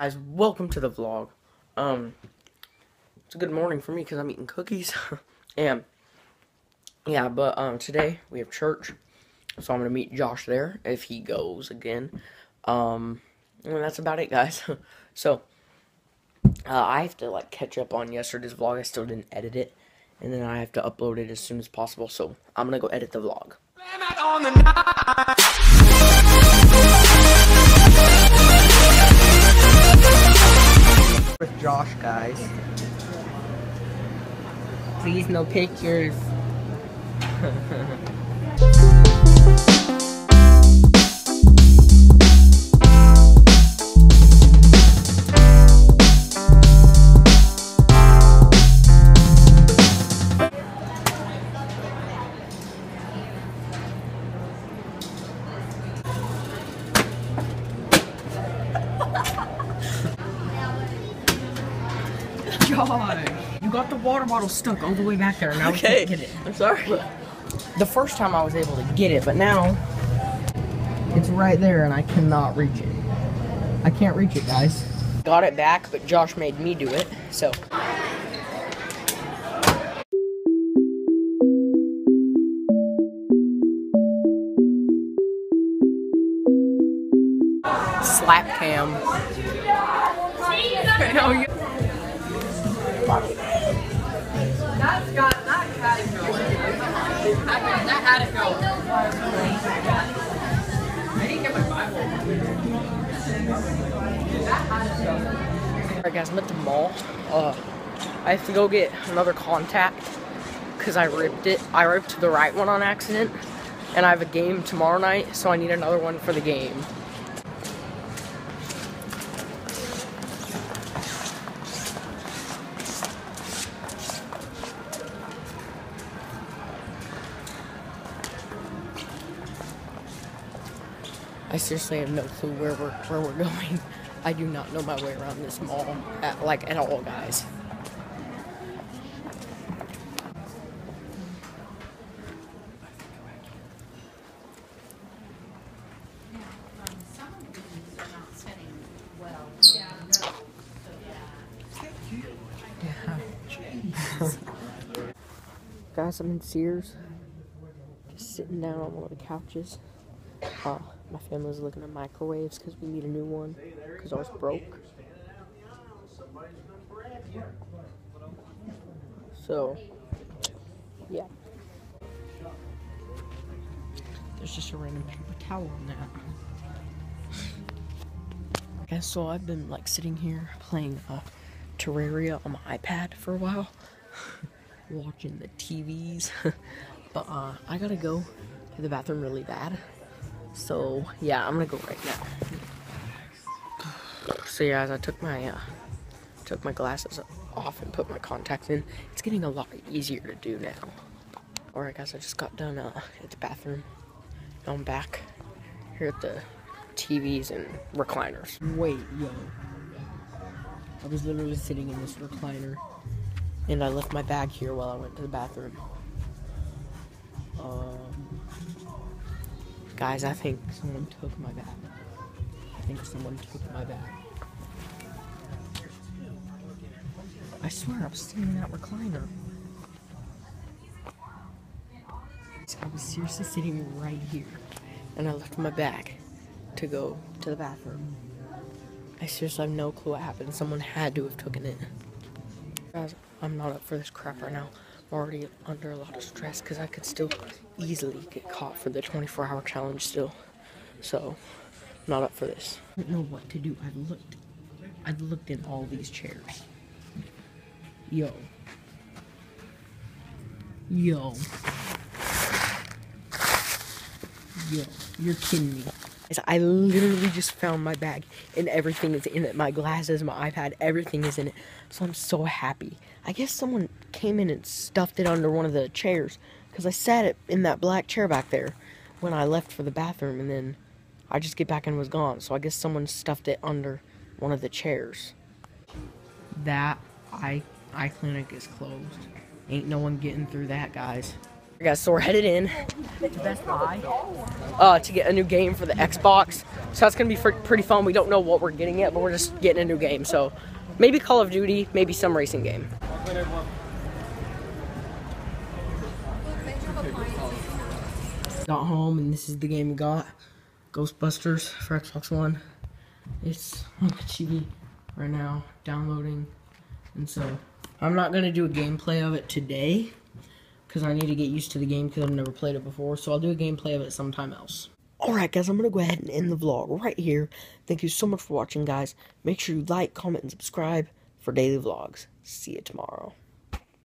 guys welcome to the vlog. Um it's a good morning for me because i'm eating cookies. And yeah but um today we have church. So i'm gonna meet josh there if he goes again. Um and that's about it guys. So uh, i have to like catch up on yesterday's vlog. I still didn't edit it. And then i have to upload it as soon as possible. So i'm gonna go edit the vlog Josh, guys. Please, no pictures. God, you got the water bottle stuck all the way back there. Now Okay, we can't get it. I'm sorry. The first time I was able to get it, but now it's right there and I cannot reach it. I can't reach it, guys. Got it back, but Josh made me do it, so. Slap cam. That's got that had to go. That, had to go. I didn't get my Bible. That had to go. Alright guys, I'm at the mall. Uh, I have to go get another contact because I ripped it. I ripped the right one on accident, and I have a game tomorrow night, so I need another one for the game. I seriously have no clue where we're where we're going. I do not know my way around this mall at, like at all, guys. Guys, I'm in Sears, just sitting down on one of the couches. Uh, my family's looking at microwaves because we need a new one because ours broke. So, yeah. There's just a random paper towel on that. Okay, so I've been like sitting here playing uh, Terraria on my iPad for a while, watching the TVs. but uh, I gotta go to the bathroom really bad. So yeah, I'm gonna go right now. So yeah, as I took my uh, took my glasses off and put my contacts in, it's getting a lot easier to do now. Alright guys, I just got done uh, at the bathroom. Now I'm back here at the TVs and recliners. Wait, yo. I was literally sitting in this recliner and I left my bag here while I went to the bathroom. Um, guys, I think someone took my bag. I think someone took my bag. I swear I was sitting in that recliner. I was seriously sitting right here, and I left my bag to go to the bathroom. I seriously have no clue what happened. Someone had to have taken it. Guys, I'm not up for this crap right now. Already under a lot of stress because I could still easily get caught for the 24 hour challenge still. So, I'm not up for this. I don't know what to do. I've looked. I've looked in all these chairs. Yo. Yo. Yo, you're kidding me. Guys, I literally just found my bag and everything is in it. My glasses, my iPad, everything is in it. So I'm so happy. I guess someone came in and stuffed it under one of the chairs because I sat it in that black chair back there when I left for the bathroom and then I just get back and was gone. So I guess someone stuffed it under one of the chairs. That eye eye clinic is closed. Ain't no one getting through that, guys. Guys, so we're headed in to Best Buy uh, to get a new game for the Xbox. So that's gonna be pretty fun. We don't know what we're getting yet, but we're just getting a new game. So maybe Call of Duty, maybe some racing game. Got home and this is the game we got. Ghostbusters for Xbox One. It's on the TV right now, downloading. And so I'm not gonna do a gameplay of it today because I need to get used to the game because I've never played it before. So I'll do a gameplay of it sometime else. Alright guys, I'm going to go ahead and end the vlog right here. Thank you so much for watching guys. Make sure you like, comment, and subscribe for daily vlogs. See you tomorrow.